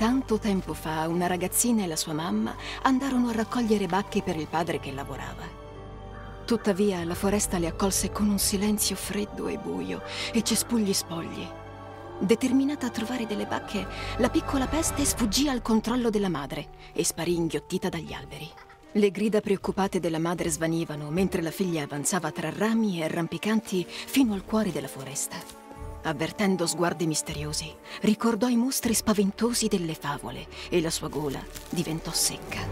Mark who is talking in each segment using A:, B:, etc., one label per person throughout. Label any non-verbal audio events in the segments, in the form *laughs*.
A: Tanto tempo fa una ragazzina e la sua mamma andarono a raccogliere bacche per il padre che lavorava. Tuttavia la foresta le accolse con un silenzio freddo e buio e cespugli spogli. Determinata a trovare delle bacche, la piccola peste sfuggì al controllo della madre e sparì inghiottita dagli alberi. Le grida preoccupate della madre svanivano mentre la figlia avanzava tra rami e arrampicanti fino al cuore della foresta. Avvertendo sguardi misteriosi, ricordò i mostri spaventosi delle favole e la sua gola diventò secca.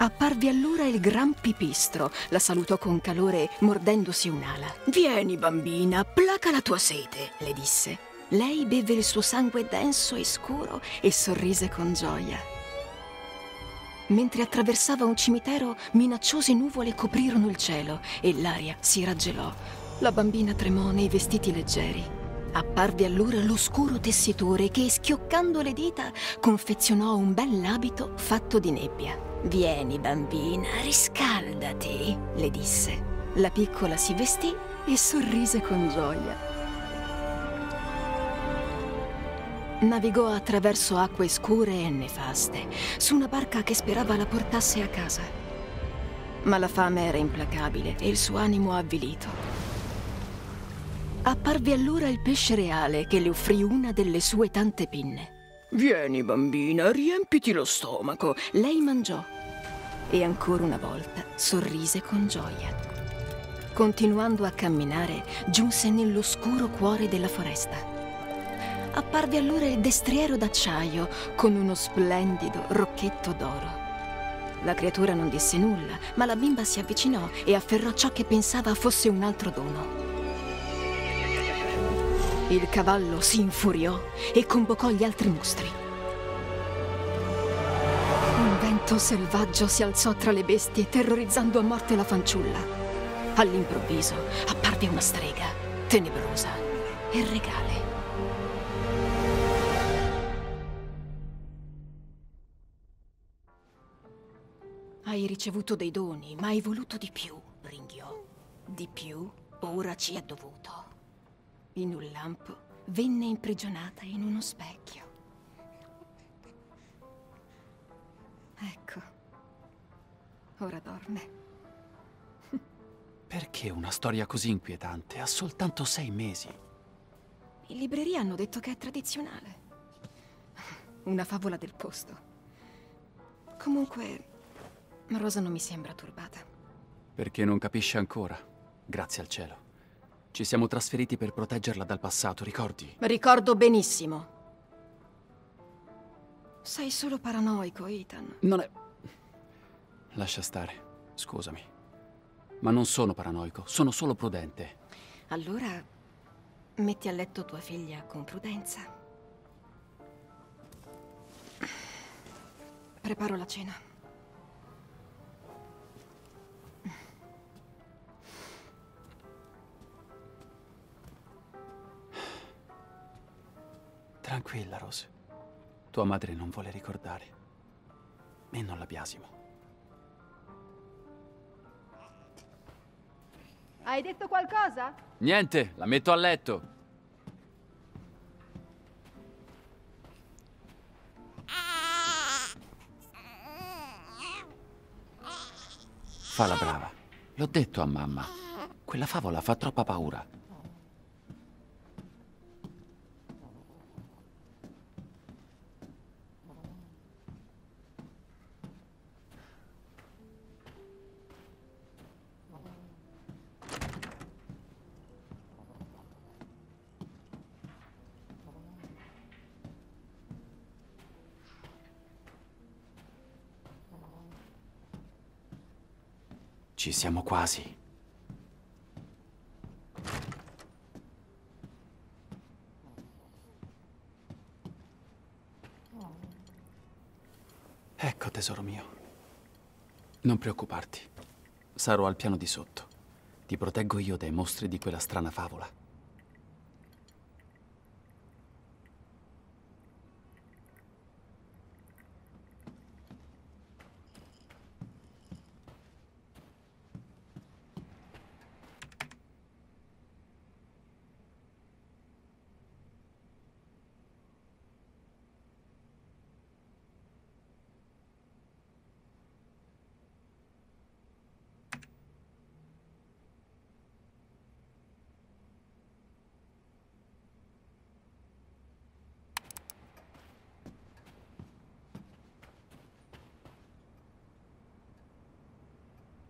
A: Apparve allora il gran pipistro, la salutò con calore mordendosi un'ala. Vieni bambina, placa la tua sete, le disse. Lei beve il suo sangue denso e scuro e sorrise con gioia. Mentre attraversava un cimitero, minacciose nuvole coprirono il cielo e l'aria si raggelò. La bambina tremò nei vestiti leggeri. Apparve allora l'oscuro tessitore che, schioccando le dita, confezionò un bell'abito fatto di nebbia. Vieni, bambina, riscaldati, le disse. La piccola si vestì e sorrise con gioia. Navigò attraverso acque scure e nefaste, su una barca che sperava la portasse a casa. Ma la fame era implacabile e il suo animo avvilito. Apparve allora il pesce reale che le offrì una delle sue tante pinne. Vieni, bambina, riempiti lo stomaco. Lei mangiò e ancora una volta sorrise con gioia. Continuando a camminare, giunse nell'oscuro cuore della foresta. Apparve allora il destriero d'acciaio con uno splendido rocchetto d'oro. La creatura non disse nulla, ma la bimba si avvicinò e afferrò ciò che pensava fosse un altro dono. Il cavallo si infuriò e convocò gli altri mostri. Un vento selvaggio si alzò tra le bestie, terrorizzando a morte la fanciulla. All'improvviso apparve una strega, tenebrosa e regale. Hai ricevuto dei doni, ma hai voluto di più, ringhiò. Di più ora ci è dovuto in un lampo, venne imprigionata in uno specchio. Ecco, ora dorme.
B: Perché una storia così inquietante? Ha soltanto sei mesi.
A: In libreria hanno detto che è tradizionale. Una favola del posto. Comunque, Rosa non mi sembra turbata.
B: Perché non capisce ancora, grazie al cielo. Ci siamo trasferiti per proteggerla dal passato, ricordi?
A: Ricordo benissimo. Sei solo paranoico, Ethan.
B: Non è... Lascia stare, scusami. Ma non sono paranoico, sono solo prudente.
A: Allora, metti a letto tua figlia con prudenza. Preparo la cena.
B: Tranquilla, Rose. Tua madre non vuole ricordare. E non la biasimo.
C: Hai detto qualcosa?
B: Niente, la metto a letto. Fa la brava. L'ho detto a mamma. Quella favola fa troppa paura. Ci siamo quasi. Ecco, tesoro mio. Non preoccuparti. Sarò al piano di sotto. Ti proteggo io dai mostri di quella strana favola.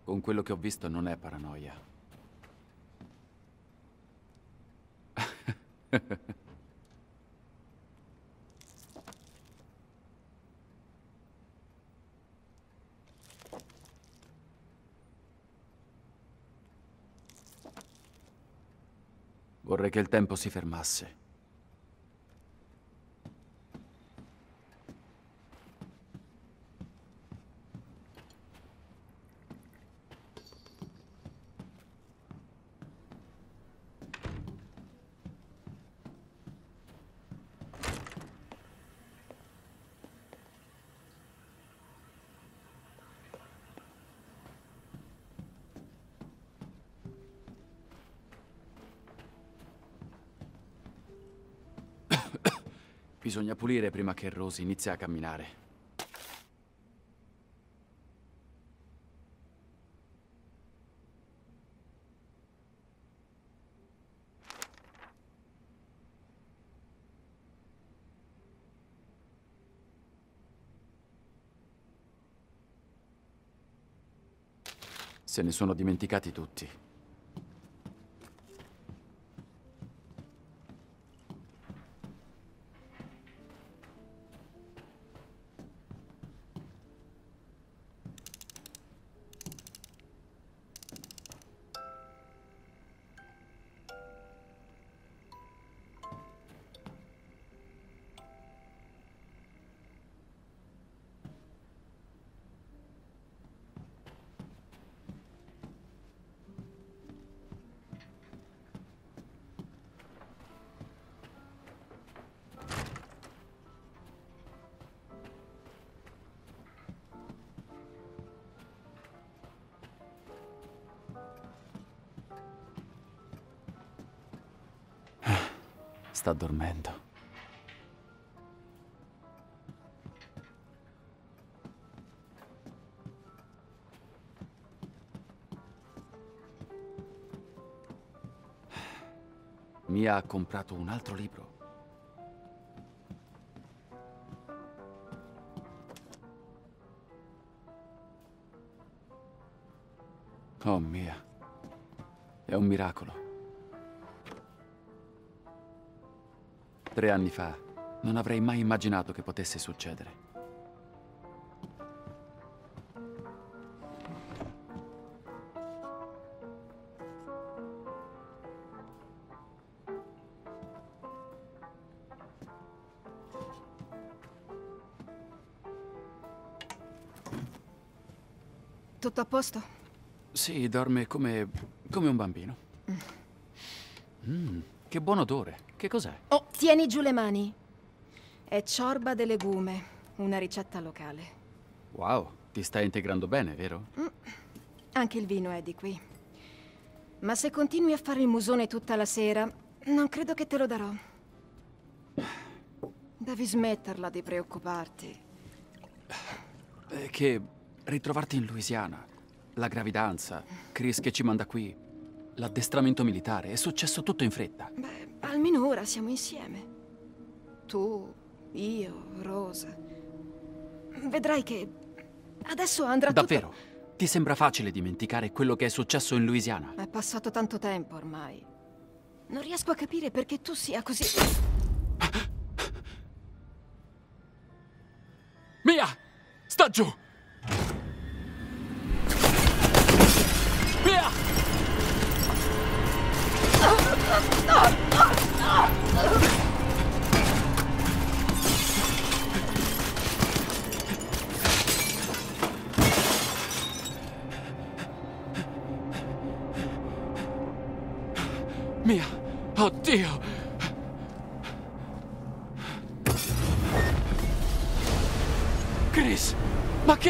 B: Con quello che ho visto non è paranoia. *laughs* Vorrei che il tempo si fermasse. Bisogna pulire prima che Rosy inizi a camminare. Se ne sono dimenticati tutti. Sta dormendo. Mia ha comprato un altro libro. Oh Mia, è un miracolo. Tre anni fa non avrei mai immaginato che potesse succedere.
A: Tutto a posto?
B: Sì, dorme come, come un bambino. Mm, che buon odore. Che cos'è?
A: Oh, tieni giù le mani. È ciorba de legume, una ricetta locale.
B: Wow, ti stai integrando bene, vero?
A: Mm. Anche il vino è di qui. Ma se continui a fare il musone tutta la sera, non credo che te lo darò. Devi smetterla di preoccuparti.
B: È che ritrovarti in Louisiana, la gravidanza, Chris che ci manda qui, l'addestramento militare, è successo tutto in fretta.
A: Beh, almeno ora siamo insieme. Tu, io, Rosa. Vedrai che adesso andrà
B: Davvero?
A: tutto...
B: Ti sembra facile dimenticare quello che è successo in Louisiana?
A: È passato tanto tempo ormai. Non riesco a capire perché tu sia così...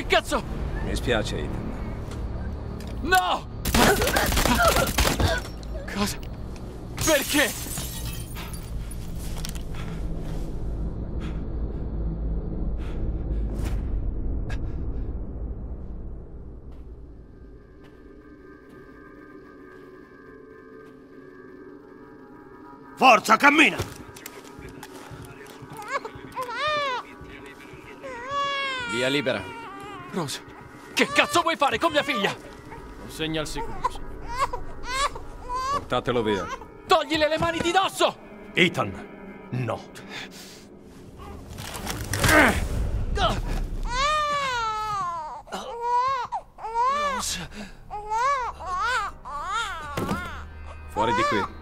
B: cazzo?
D: Mi spiace, Ethan.
B: No! Cosa? Perché?
E: Forza, cammina!
B: Via libera. Rose, che cazzo vuoi fare con mia figlia?
D: Consegna al sicuro, signore.
F: Portatelo via.
B: Toglile le mani di dosso!
E: Ethan, no.
F: Fuori di qui.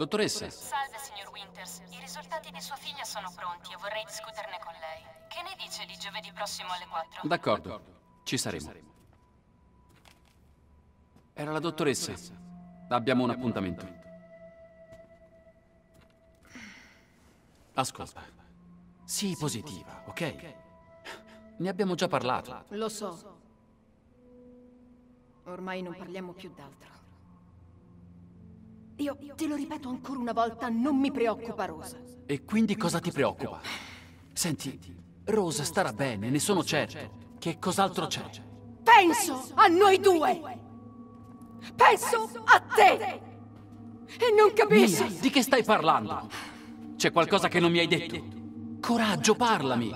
B: Dottoressa,
G: Salve, signor Winters. I risultati di sua figlia sono pronti e vorrei discuterne con lei. Che ne dice di giovedì prossimo alle 4?
B: d'accordo, ci saremo. Era la dottoressa. Abbiamo un appuntamento. Ascolta. Sii positiva, ok? Ne abbiamo già parlato.
A: Lo so. Ormai non parliamo più d'altro. Io te lo ripeto ancora una volta, non mi preoccupa Rosa.
B: E quindi cosa ti preoccupa? Senti, Rosa starà bene, ne sono certo. Che cos'altro c'è?
A: Penso a noi due! Penso a te! E non capisci?
B: Mia, di che stai parlando? C'è qualcosa che non mi hai detto? Coraggio, parlami!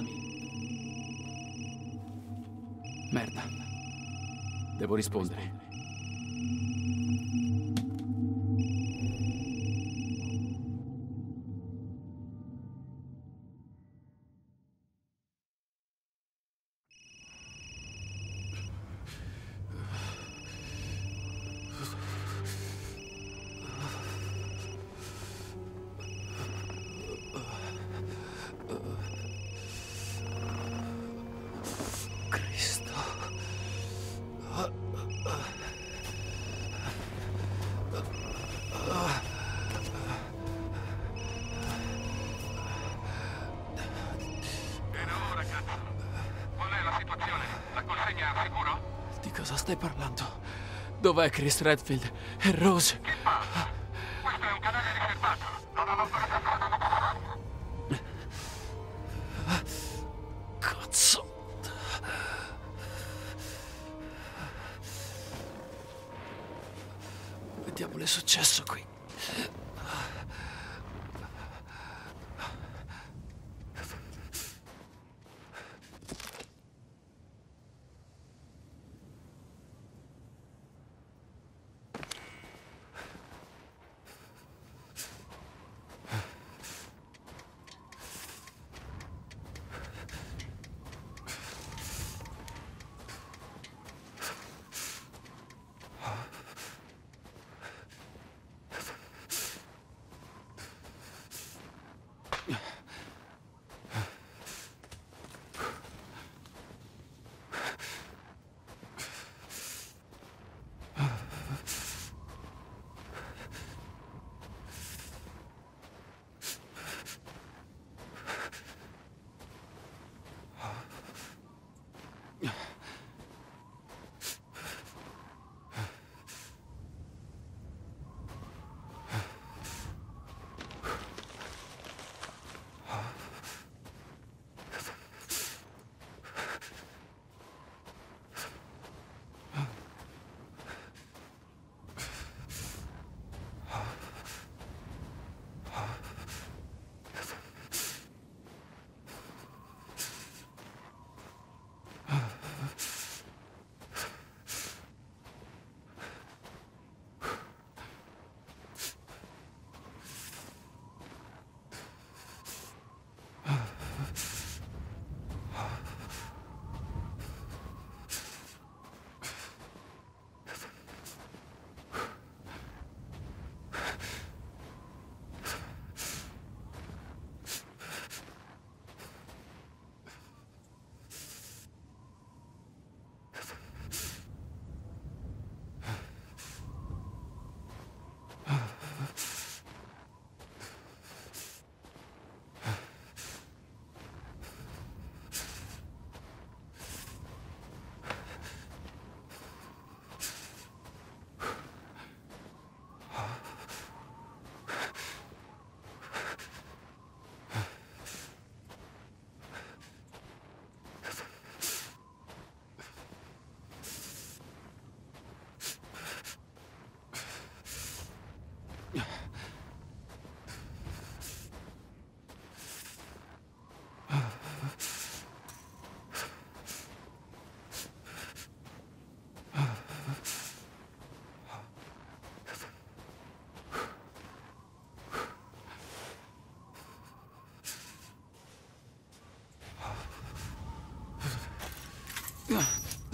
B: Merda. Devo rispondere. Stai parlando? Dov'è Chris Redfield e Rose?
H: Questo è un canale riservato. Non ho l'autorizzazione.
B: Cazzo. Che diavolo è successo qui?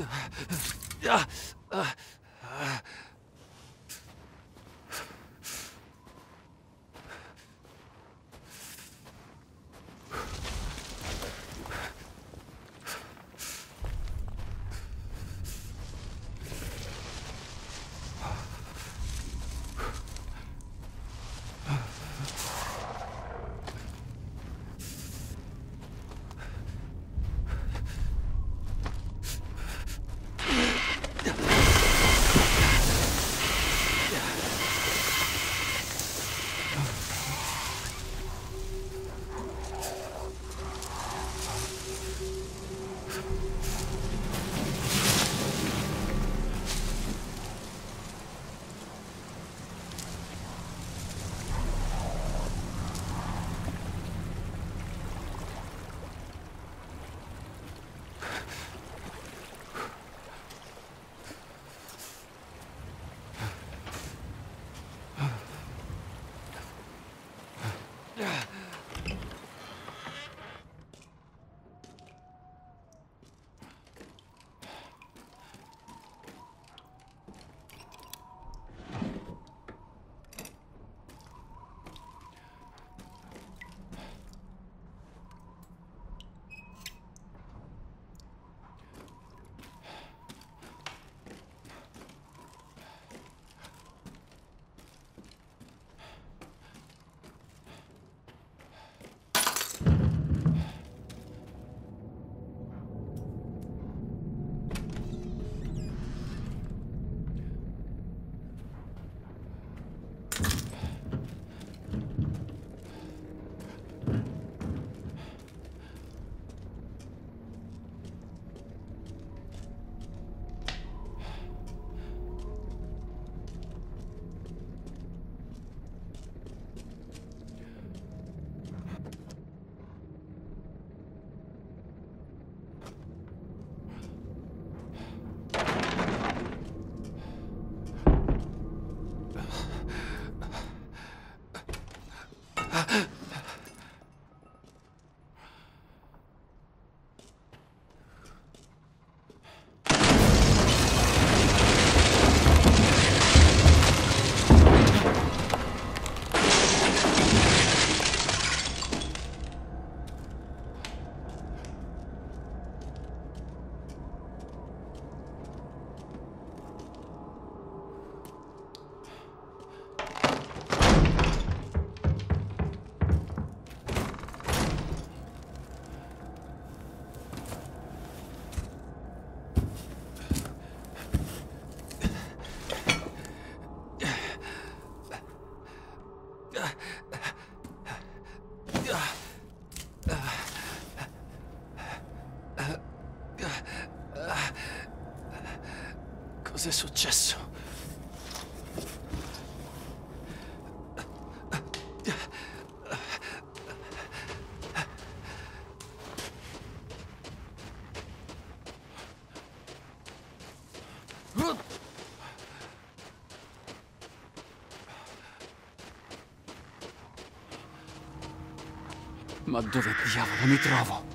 B: Uh, uh, uh, Cos'è successo? Ma dove diavolo mi trovo?